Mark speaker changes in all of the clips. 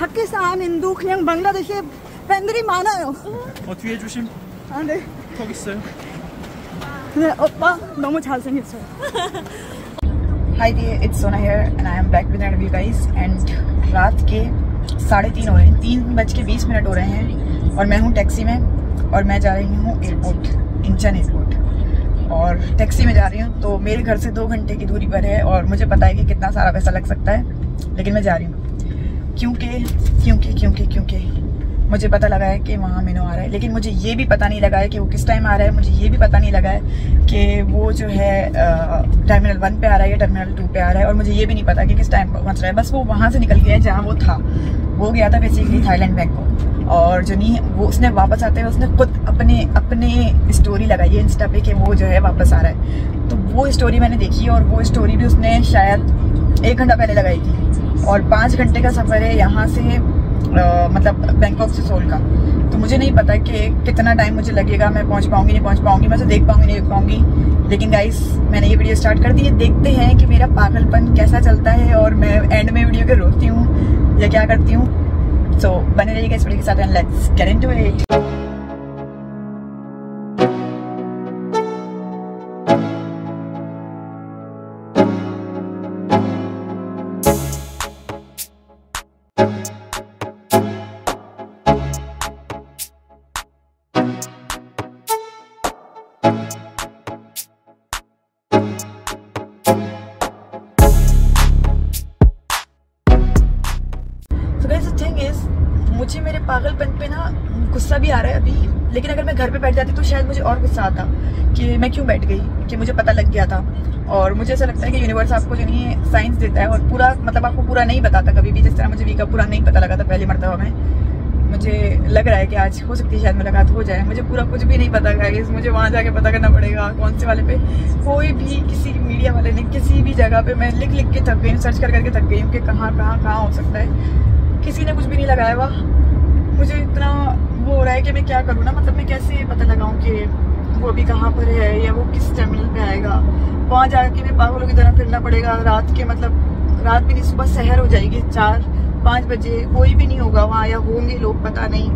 Speaker 1: 학기 사람 인도 그냥 방글라데시 팬들이 많아요.
Speaker 2: 어 뒤에 조심
Speaker 1: 아, 네.
Speaker 2: 턱 있어요
Speaker 1: 근데 오빠 너무 잘생겼어요.
Speaker 3: Hi dear it's Sona here and I am back with and you guys and रात के साढ़े तीन हो रहे हैं तीन बज के बीस मिनट हो रहे हैं और मैं हूँ टैक्सी में और मैं जा रही हूँ एयरपोर्ट इंचन एयरपोर्ट और टैक्सी में जा रही हूँ तो मेरे घर से दो घंटे की दूरी पर है और मुझे पता है कि कितना सारा पैसा लग सकता है लेकिन मैं जा रही हूँ क्योंकि क्योंकि क्योंकि क्योंकि। मुझे पता लगा है कि वहाँ मेनू आ रहा है, लेकिन मुझे ये भी पता नहीं लगा है कि वो किस टाइम आ रहा है। मुझे ये भी पता नहीं लगा है कि वो जो है टर्मिनल वन पे आ रहा है या टर्मिनल टू पे आ रहा है, और मुझे ये भी नहीं पता कि किस टाइम पहुँच रहा है। बस वो वहाँ से निकल गया है जहाँ वो था। वो गया था बेसिकली थाईलैंड बैंक और जो नहीं, वो उसने वापस आते हुए उसने खुद अपने अपने स्टोरी लगाई है इंस्टा पे कि वो जो है वापस आ रहा है। तो वो स्टोरी मैंने देखी और वो स्टोरी भी उसने शायद एक घंटा पहले लगाई थी। और पाँच घंटे का सफ़र है यहाँ से आ, मतलब बैंकॉक से सोल का। तो मुझे नहीं पता कि कितना टाइम मुझे लगेगा मैं पहुँच पाऊँगी नहीं पहुँच पाऊँगी मैं तो देख पाऊँगी नहीं देख पाऊँगी। लेकिन गाइस मैंने ये वीडियो स्टार्ट कर दी। है देखते हैं कि मेरा पागलपन कैसा चलता है और मैं एंड में वीडियो के रोकती हूँ या क्या करती हूँ। सो so, बने रहिएगा इस वीडियो के साथ एंड लेट्स गेट इनटू मेरे पागलपन पे ना गुस्सा भी आ रहा है अभी। लेकिन अगर मैं घर पे बैठ जाती तो शायद मुझे और गुस्सा आता कि मैं क्यों बैठ गई, कि मुझे पता लग गया था। और मुझे ऐसा लगता है कि यूनिवर्स आपको जो नहीं साइंस देता है और पूरा मतलब आपको पूरा नहीं बताता कभी भी। जिस तरह मुझे वी का पूरा नहीं पता लगा था पहली मरतबा में, मुझे लग रहा है कि आज हो सकती है शायद मुलाकात हो जाए। मुझे पूरा कुछ भी नहीं पता गाइस मुझे वहाँ जाके पता करना पड़ेगा, कौन से वाले पे। कोई भी किसी मीडिया वाले ने किसी भी जगह पे मैं लिख लिख के थक गई हूँ सर्च कर करके थक गई हूँ कि कहाँ कहाँ कहाँ हो सकता है। किसी ने कुछ भी नहीं लगाया हुआ। मुझे इतना वो हो रहा है कि मैं क्या करूँ ना? मतलब मैं कैसे पता लगाऊँ कि वो अभी कहाँ पर है या वो किस टर्मिनल पे आएगा? वहाँ जाके मैं पागलों की तरह फिरना पड़ेगा। रात के मतलब रात भी नहीं, सुबह शहर हो जाएगी। चार, पाँच बजे, कोई भी नहीं होगा वहाँ या होंगे लोग, पता नहीं।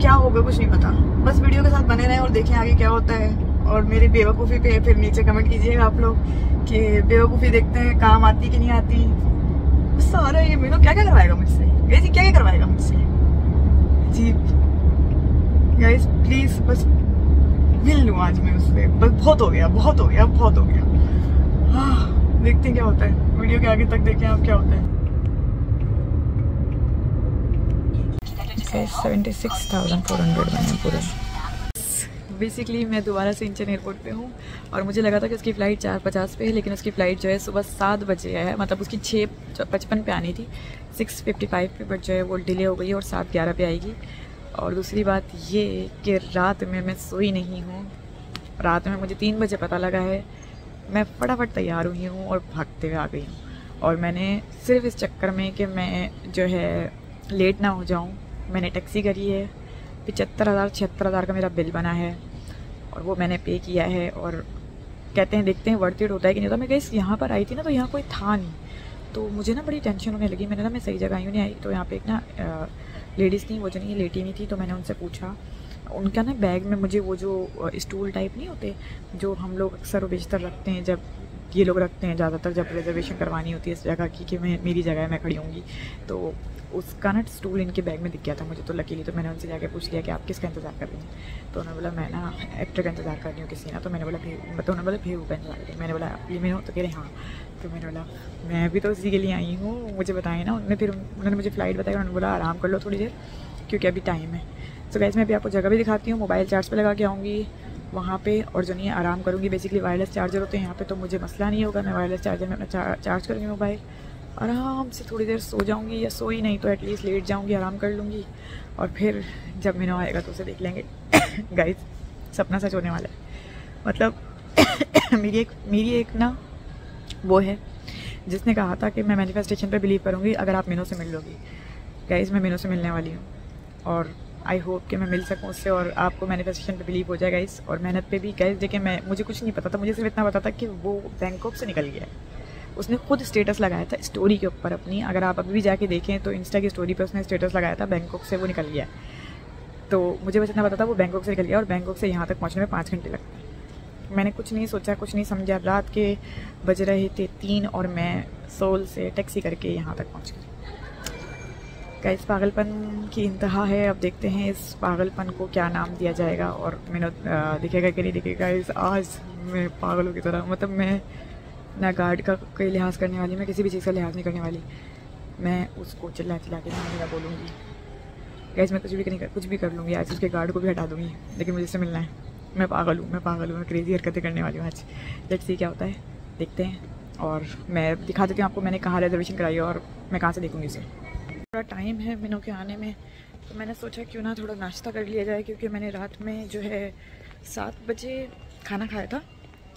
Speaker 3: क्या होगा कुछ नहीं पता। बस वीडियो के साथ बने रहें और देखें आगे क्या होता है। और मेरी बेवकूफ़ी पे फिर नीचे कमेंट कीजिएगा आप लोग कि बेवकूफ़ी देखते हैं, काम आती कि नहीं आती। सारा ये मेनू क्या क्या करवाएगा मुझसे? गैस क्या क्या करवाएगा मुझसे जी गाइस प्लीज़ बस मिल लूँ आज मैं उससे बस बहुत हो गया बहुत हो गया बहुत हो गया। हाँ, देखते हैं क्या होता है। वीडियो के आगे तक देखें आप क्या होता है। पूरे। बेसिकली मैं दोबारा से इंचन एयरपोर्ट पे हूँ और मुझे लगा था कि उसकी फ़्लाइट चार पचास पे है लेकिन उसकी फ़्लाइट जो है सुबह सात बजे है। मतलब उसकी छः पचपन पे आनी थी। सिक्स फिफ्टी फाइव पे बट जो है वो डिले हो गई और सात ग्यारह पे आएगी। और दूसरी बात ये कि रात में मैं सोई नहीं हूँ। रात में मुझे तीन बजे पता लगा है, मैं फटाफट तैयार हुई हूँ और भागते हुए आ गई हूँ। और मैंने सिर्फ़ इस चक्कर में कि मैं जो है लेट ना हो जाऊँ, मैंने टैक्सी करी है, पचहत्तर हज़ार, छिहत्तर हज़ार का मेरा बिल बना है और वो मैंने पे किया है और कहते हैं, देखते हैं वर्थ इट होता है कि नहीं होता। मैं कहीं यहाँ पर आई थी ना तो यहाँ कोई था नहीं। तो मुझे ना बड़ी टेंशन होने लगी। मैंने ना मैं सही जगह हूँ नहीं आई। तो यहाँ पे एक ना लेडीज़ थी वो जो नहीं लेटी नहीं थी तो मैंने उनसे पूछा उनका ना बैग में मुझे वो जो स्टूल टाइप नहीं होते, जो हम लोग अक्सर बेशतर रखते हैं जब ये लोग रखते हैं ज़्यादातर जब रिजर्वेशन करवानी होती है इस जगह की कि मैं, मेरी जगह मैं खड़ी होंगी। तो उसका ना स्टूल इनके बैग में दिख गया था मुझे तो लकीली तो मैंने उनसे जाके पूछ लिया कि आप किसका इंतज़ार कर रही हैं? तो उन्होंने बोला, मैं ना एक्टर का इंतज़ार कर रही हूँ किसी ना तो मैंने बोला भी तो उन्होंने बोला भेहू का इंतज़ार कर रही मैंने बोला, ये मैं हूँ तो कह रहे हाँ तो मैंने बोला, मैं भी तो उसी के लिए आई हूँ, मुझे बताएँ ना। उन्होंने फिर, उन्होंने मुझे फ़्लाइट बताई उन्होंने बोला, आराम कर लो थोड़ी देर, क्योंकि अभी टाइम है। तो गैस मैं भी आपको जगह भी दिखाती हूँ मोबाइल चार्ज पर लगा के आऊँगी वहाँ पे और जो नहीं आराम करूँगी। बेसिकली वायरलेस चार्जर होते हैं यहाँ पे तो मुझे मसला नहीं होगा। मैं वायरलेस चार्जर में अपना चार, चार्ज करूँगी मोबाइल आराम से थोड़ी देर सो जाऊँगी या सोई नहीं तो एटलीस्ट लेट जाऊँगी आराम कर लूँगी। और फिर जब मेनू आएगा तो उसे देख लेंगे। गाइस सपना सच होने वाला है। मतलब मेरी एक मेरी एक ना वो है जिसने कहा था कि मैं मैनिफेस्टेशन पर बिलीव करूँगी अगर आप मीनू से मिल लोगी। गाइज़ मैं मीनू से मिलने वाली हूँ। और आई होप कि मैं मिल सकूँ उससे और आपको मैनिफेस्टेशन पे बिलीव हो जाएगा इस और मेहनत पे भी गाइस देखिए मैं, मुझे कुछ नहीं पता था, मुझे सिर्फ़ इतना पता था कि वो बैंकॉक से निकल गया उसने खुद स्टेटस लगाया था स्टोरी के ऊपर अपनी। अगर आप अभी भी जाके देखें तो इंस्टा की स्टोरी पर उसने स्टेटस लगाया था बैंकॉक से वो निकल गया तो मुझे बस इतना पता था वो बैंकॉक से निकल गया और बैंकॉक से यहाँ तक पहुँचने में पाँच घंटे लगते हैं। मैंने कुछ नहीं सोचा, कुछ नहीं समझा। रात के बज रहे थे तीन और मैं सोल से टैक्सी करके यहाँ तक पहुँच गई। का इस पागलपन की इंतहा है। अब देखते हैं इस पागलपन को क्या नाम दिया जाएगा और मैंने दिखेगा कि नहीं दिखेगा। इस आज मैं पागलों की तरह मतलब मैं ना गार्ड का कोई लिहाज करने वाली, मैं किसी भी चीज़ का लिहाज नहीं करने वाली। मैं उसको चिल्ला चिल्ला के मैं बोलूँगी। गैस मैं कुछ भी नहीं कर, कुछ भी कर लूँगी। आज उसके गार्ड को भी हटा दूँगी, लेकिन मुझे इससे मिलना है। मैं पागल हूँ, मैं पागल हूँ, मैं क्रेजी हरकतें करने वाली हूँ आज। लेट्स सी क्या होता है। देखते हैं। और मैं दिखा देती हूँ आपको, मैंने कहाँ रिजर्वेशन कराई है और मैं कहाँ से देखूँगी इसे थोड़ा टाइम है मीनू के आने में तो मैंने सोचा क्यों ना थोड़ा नाश्ता कर लिया जाए, क्योंकि मैंने रात में जो है सात बजे खाना खाया था।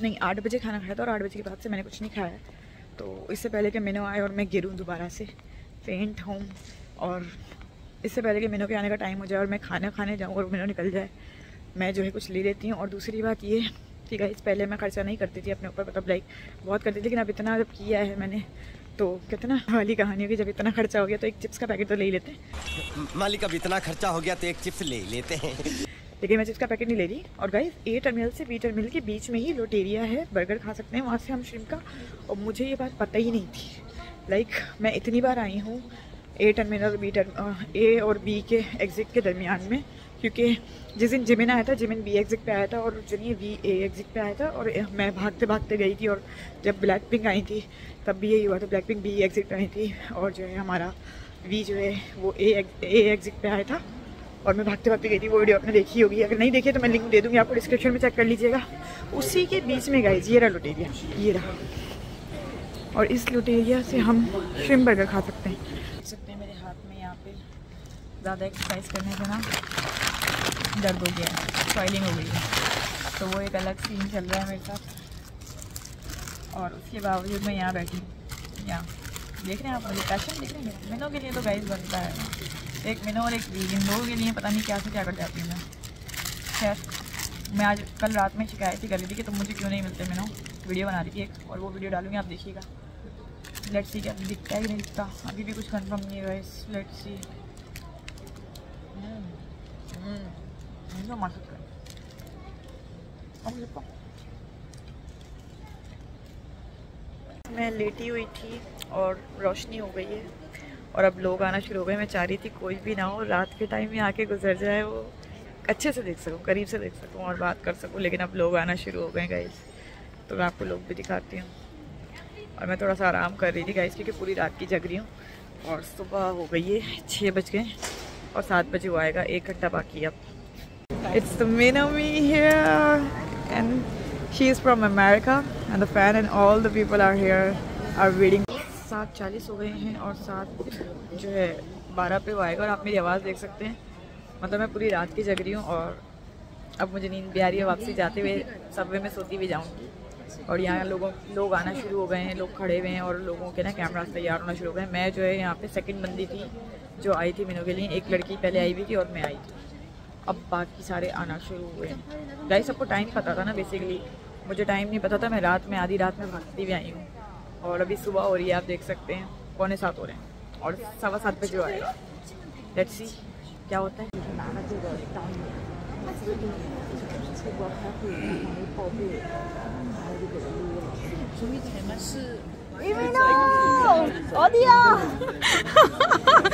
Speaker 3: नहीं, आठ बजे खाना खाया था और आठ बजे के बाद से मैंने कुछ नहीं खाया। तो इससे पहले कि मीनू आए और मैं गिरूँ दोबारा से फेंट हूँ और इससे पहले कि मीनू के आने का टाइम हो जाए और मैं खाना खाने जाऊँ और मीनू निकल जाए, मैं जो है कुछ ले लेती हूँ। और दूसरी बात ये ठीक है इस पहले मैं खर्चा नहीं करती थी अपने ऊपर मतलब लाइक बहुत करती थी, लेकिन अब इतना जब किया है मैंने तो कितना वाली कहानी होगी जब इतना खर्चा हो गया तो एक चिप्स का पैकेट तो ले ही लेते हैं।
Speaker 2: मालिक अब इतना खर्चा हो गया तो एक चिप्स ले लेते हैं।
Speaker 3: लेकिन मैं चिप्स का पैकेट नहीं ले रही। और गाइस ए टर्मिनल से बी टर्मिनल के बीच में ही लोटेरिया है बर्गर खा सकते हैं वहाँ से हम श्रिम का। और मुझे ये बात पता ही नहीं थी। लाइक मैं इतनी बार आई हूँ A terminal B term A और बी के एग्ज़िट के दरमियान में। क्योंकि जिस दिन जिमिन आया था जिमिन बी एग्ज़िट पे आया था और जिन वी ए एग्ज़िट पे आया था और मैं भागते भागते गई थी और जब ब्लैक पिंक आई थी, तब भी यही हुआ था ब्लैक पिंक बी एग्ज़िट पे आई थी और जो है हमारा वी जो है वो ए ए एग्ज़िट पे आया था और मैं भागते भागते गई थी, वो वीडियो आपने देखी होगी। अगर नहीं देखी तो मैं लिंक दे दूँगी, आपको डिस्क्रिप्शन में चेक कर लीजिएगा। उसी के बीच में गई ये रहा लुटेरिया ये रहा। और इस लुटेरिया से हम श्रिम बर्गर खा सकते हैं। सकते हैं मेरे हाथ में यहाँ पे ज़्यादा एक्सरसाइज करने से ना दर्द हो गया है। स्वेलिंग हो गई है। तो वो एक अलग सीन चल रहा है मेरे साथ। और उसके बावजूद मैं यहाँ बैठी यहाँ। देख रहे हैं आप मुझे पैशन देख रहे हैं? मिनों के लिए तो गाइस बनता है। एक मिनों और एक इन दोनों के लिए पता नहीं क्या से क्या कर जाती हूँ मैं। खैर, मैं आज कल रात में शिकायत ही कर रही थी कि तुम मुझे क्यों नहीं मिलते मिनो वीडियो बना रही थी एक और वो वीडियो डालूँगी, आप देखिएगा। लेट्स सी क्या दिखता ही नहीं दिखता। अभी भी कुछ कंफर्म नहीं हुआ है। लेट्स सी मैं लेटी हुई थी और रोशनी हो गई है। और अब लोग आना शुरू हो गए। मैं चाह रही थी कोई भी ना हो। रात के टाइम में आके गुजर जाए वो। अच्छे से देख सकूँ, करीब से देख सकूँ और बात कर सकूँ। लेकिन अब लोग आना शुरू हो गए गाइस तो मैं आपको लोग भी दिखाती हूँ। और मैं थोड़ा सा आराम कर रही थी गाइस क्योंकि पूरी रात की जग रही हूँ। और सुबह हो गई है, छः बज गए और सात बजे वो आएगा। एक घंटा बाकी अब। It's the Minami here, and she is from America, and the fan and all the people are here, are waiting. सात चालीस हो गए हैं और सात जो है, बारह पे आएगा और आप मेरी आवाज़ देख सकते हैं। मतलब मैं पूरी रात की जग रही हूँ और अब मुझे नींद भी आ रही है, वापसी जाते हुए सबवे में सोती भी जाऊँगी। और यहाँ लोगों, लोग आना शुरू हो गए हैं, लोग खड़े हुए हैं और लोगों के ना कैमराज तैयार होना शुरू हो गए मैं जो है यहाँ पे सेकंड बंदी थी, जो आई थी मीनू के लिए, एक लड़की पहले आई हुई थी और मैं आई थी। अब बाकी सारे आना शुरू हुए हैं। गाइस सबको टाइम पता था ना बेसिकली मुझे टाइम नहीं पता था, मैं रात में, आधी रात में भागती भी आई हूँ। और अभी सुबह हो रही है, आप देख सकते हैं। पौने सात हो रहे हैं। और सवा सात बजे आएगा लेट्स सी क्या होता है।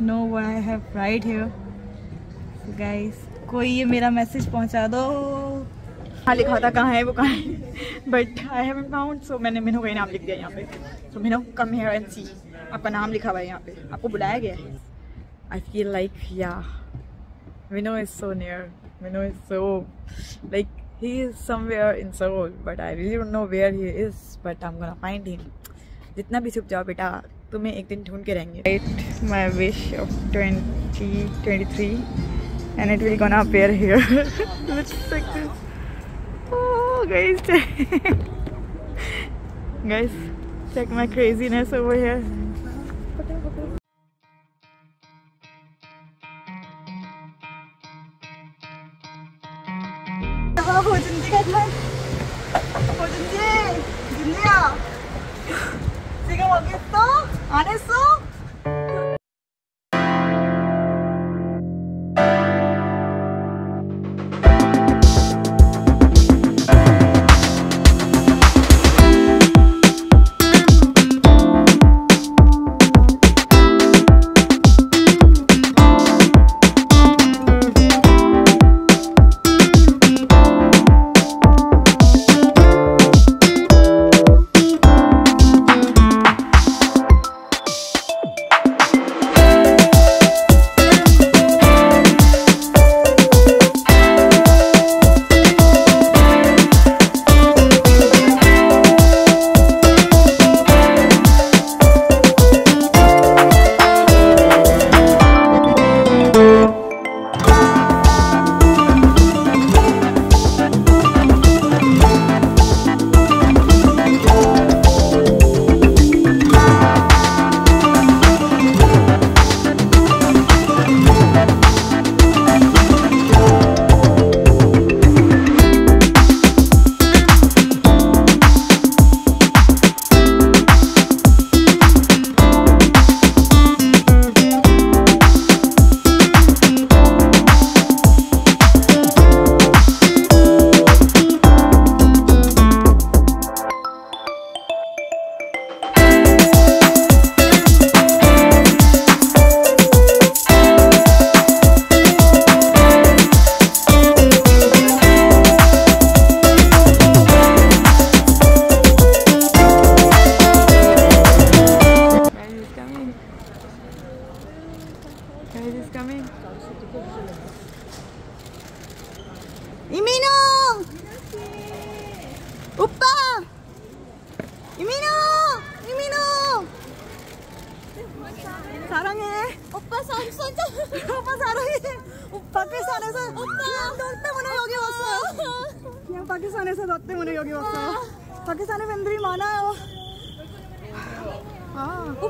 Speaker 1: know know what I have right here. कोई ये मेरा मैसेज पहुँचा दो। हाँ लिखा था कहाँ है, वो कहाँ है? But I have found so मैंने मिनो का नाम लिख दिया यहाँ पे। सो मिनो कम हेयर एंड सी आपका नाम लिखा हुआ है यहाँ पे। आपको बुलाया गया है? I feel like yeah Mino is so near Mino is so like he is somewhere in Seoul, but I really don't know where he is, but I'm gonna find him.
Speaker 3: जितना भी छुप जाओ बेटा तुम्हें एक दिन ढूंढ के रहेंगे। Right my wish of twenty twenty three and it will gonna appear here guys check my craziness over here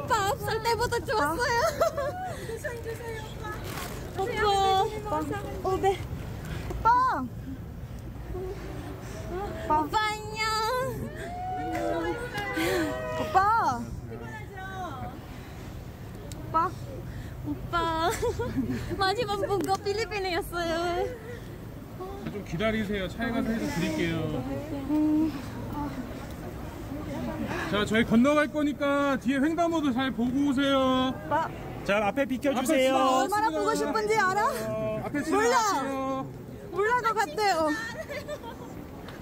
Speaker 3: 오빠
Speaker 1: 없을 때부터 좋았어요. 오빠.
Speaker 3: 어, 네. 오빠. 오빠.
Speaker 1: 오빠 안녕.
Speaker 3: 오빠. 오빠.
Speaker 1: 오빠. 마지막 본 거 필리핀이었어요.
Speaker 4: 좀 기다리세요. 차에 가서 해서 드릴게요. 자, 저희 건너갈 거니까 뒤에 횡단보도 잘 보고 오세요.
Speaker 3: 오빠.
Speaker 5: 자 앞에 비켜주세요.
Speaker 3: 얼마나 보고 싶은지 알아?
Speaker 4: 어, 앞에
Speaker 3: 몰라.
Speaker 4: 지나가세요.
Speaker 3: 몰라 것 같아요.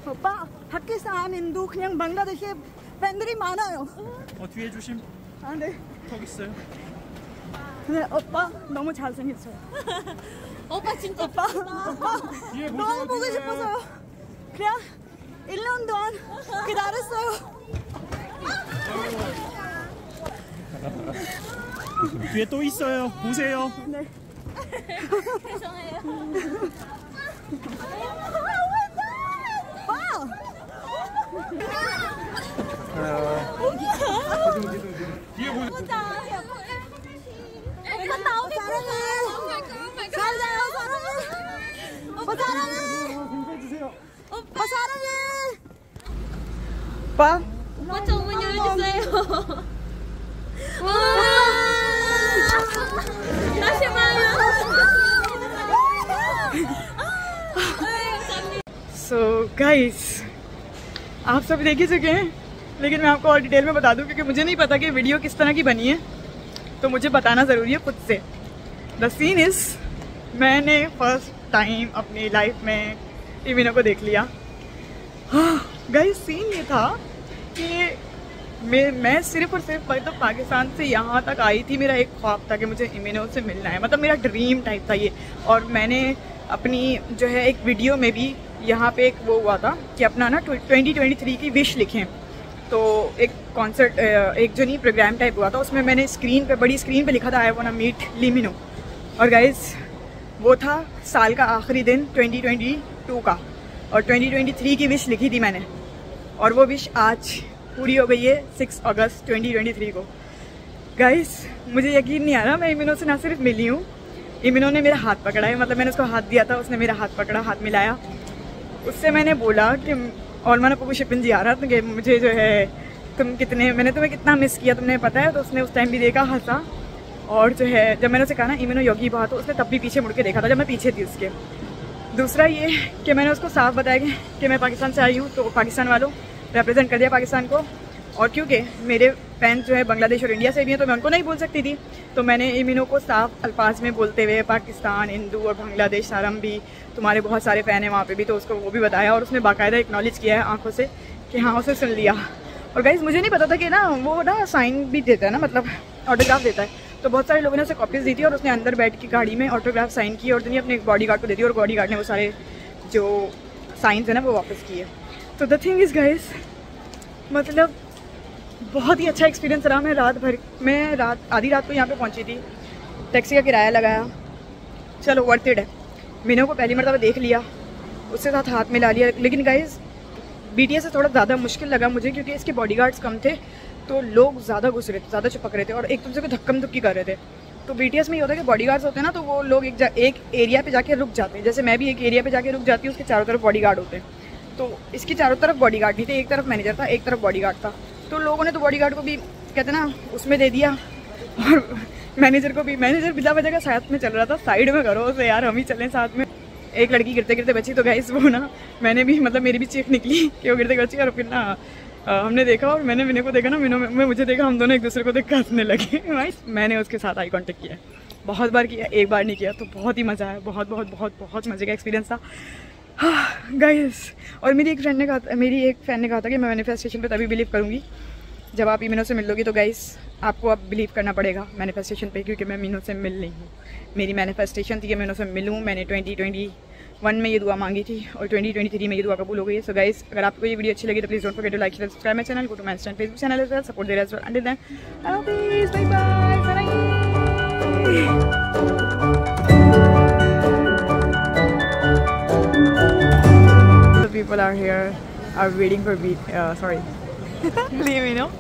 Speaker 3: 오빠, 파키스탄인도 그냥 방글라데시에 팬들이 많아요.
Speaker 5: 어, 뒤에 조심.
Speaker 3: 아, 네.
Speaker 5: 턱 있어요.
Speaker 3: 근데 오빠 너무 잘생겼어요.
Speaker 1: 오빠 진짜
Speaker 3: 오빠, 오빠 너무 보고. 싶어서요. 그냥 1년 동안 기다렸어요.
Speaker 5: 뒤에 또 있어요. 보세요.
Speaker 3: 네. 오빠! आप सब देख ही चुके हैं। लेकिन मैं आपको और डिटेल में बता दूँ, क्योंकि मुझे नहीं पता कि वीडियो किस तरह की बनी है। तो मुझे बताना ज़रूरी है खुद से। द सीन इज़ मैंने फ़र्स्ट टाइम अपनी लाइफ में इमिनो को देख लिया। गई सीन ये था कि मैं मैं सिर्फ़ और सिर्फ़ मतलब पाकिस्तान से यहाँ तक आई थी। मेरा एक ख्वाब था कि मुझे इमिनो से मिलना है। मतलब मेरा ड्रीम टाइप था ये। और मैंने अपनी जो है एक वीडियो में भी यहाँ पे एक वो हुआ था कि अपना ना ट्वेंटी ट्वेंटी थ्री की विश लिखें। तो एक कॉन्सर्ट एक जो नहीं प्रोग्राम टाइप हुआ था, उसमें मैंने स्क्रीन पे, बड़ी स्क्रीन पे लिखा था आई वो ना मीट लिमिनो और गाइज़ वो था साल का आखिरी दिन 2022 का। और 2023 की विश लिखी थी मैंने। और वो विश आज पूरी हो गई है 6 अगस्त 2023 को। गाइस मुझे यकीन नहीं आ रहा, मैं इमिनो से ना सिर्फ़ मिली हूँ। इमिनो ने मेरा हाथ पकड़ा है मतलब मैंने उसको हाथ दिया था, उसने मेरा हाथ पकड़ा, हाथ मिलाया। उससे मैंने बोला कि और मैंने पप्पू शिपिन जी आ रहा था कि मुझे जो है तुम कितने मैंने तुम्हें कितना मिस किया तुमने पता है? तो उसने उस टाइम भी देखा हंसा। और जो है जब मैंने उसे कहा ना इमिनो योगी बहुत तो उसने तब भी पीछे मुड़ के देखा था जब मैं पीछे थी उसके। दूसरा ये कि मैंने उसको साफ़ बताया कि, कि मैं पाकिस्तान से आई हूँ तो पाकिस्तान वालों रिप्रेजेंट कर दिया पाकिस्तान को। और क्योंकि मेरे फैंस जो है बांग्लादेश और इंडिया से भी हैं तो मैं उनको नहीं बोल सकती थी। तो मैंने इमिनो को साफ़ अल्फाज में बोलते हुए पाकिस्तान हिंदू और बांग्लादेश सारम भी तुम्हारे बहुत सारे फ़ैन हैं वहाँ पे भी तो उसको वो भी बताया और उसने बाकायदा एक्नॉलेज किया है आँखों से कि हाँ उसे सुन लिया। और गाइज़ मुझे नहीं पता था कि ना, वो ना साइन भी देता है ना मतलब ऑटोग्राफ देता है। तो बहुत सारे लोगों ने उसे कॉपीज़ दी थी और उसने अंदर बैठ की गाड़ी में ऑटोग्राफ साइन की और दुनिया अपने बॉडी गार्ड को दी और बॉडी गार्ड ने वो सारे जो साइंस है ना, वो वापस किए। तो द थिंग इज़ गाइज़ मतलब बहुत ही अच्छा एक्सपीरियंस रहा। मैं रात भर, मैं रात, आधी रात को यहाँ पे पहुँची थी। टैक्सी का किराया लगाया। चलो वर्थ इट है। मीनू को पहली मरतबा देख लिया उसके साथ हाथ मिला लिया। लेकिन गाइज़ बी से थोड़ा ज़्यादा मुश्किल लगा मुझे क्योंकि इसके बॉडी कम थे तो लोग ज़्यादा घुस रहे थे, ज़्यादा चिपक रहे थे और एक दूसरे को धक्कम धुक्की कर रहे थे। तो बीटीएस में ये होता है कि बॉडी होते हैं ना तो वो लोग एक एक एरिया पे जाके रुक जाते हैं। जैसे मैं भी एक एरिया पे जाके रुक जाती हूँ, उसके चारों तरफ़ बॉडी होते हैं। तो इसके चारों तरफ़ बॉडी गार्ड नहीं थे, एक तरफ़ मैनेजर था, एक तरफ़ बॉडी था। तो लोगों ने तो बॉडी को भी, कहते ना, उसमें दे दिया और मैनेजर को भी, मैनेजर बिजा बजा का साथ में चल रहा था। साइड में करो उसे यार, हम ही चलें साथ में। एक लड़की गिरते गिरते बची तो गाइस वो ना, मैंने भी मतलब मेरी भी चीख निकली कि वो गिरते बची और फिर ना हमने देखा और मैंने विनय को देखा ना विनो में, मुझे देखा, हम दोनों एक दूसरे को देख कर हंसने लगे। भाई मैंने उसके साथ आई कॉन्टेक्ट किया। बहुत बार किया, एक बार नहीं किया तो बहुत ही मज़ा आया। बहुत बहुत बहुत बहुत मज़े का एक्सपीरियंस था। गाइस और मेरी एक फ्रेंड ने कहा मेरी एक फ्रेंड ने कहा था कि मैं मैनिफेस्टेशन पे तभी बिलीव करूँगी। जब आप मीनों से मिल तो गाइस आपको अब बिलीव करना पड़ेगा मैनिफेस्टेशन पे क्योंकि मैं मीनों से मिल नहीं हूँ। मेरी मैनिफेस्टेशन थी कि मैं उनसे मिलूँ। मैंने ट्वेंटी ट्वेंटी वन में ये दुआ मांगी थी और 2023 में ये दुआ कबूल हो गई है। सो गाइस अगर आपको ये वीडियो अच्छी लगी तो please don't forget to like subscribe my channel go to my insta Facebook channel as well support there as well until then bye bye people are here are waiting for me uh, sorry. Leave me know